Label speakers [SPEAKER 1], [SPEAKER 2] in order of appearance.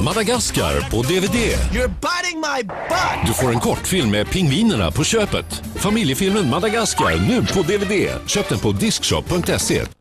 [SPEAKER 1] Madagaskar på DVD.
[SPEAKER 2] You're biting my butt!
[SPEAKER 1] Du får en kortfilm med pingvinerna på köpet. Familjefilmen Madagaskar nu på DVD. Köp den på diskshop.se.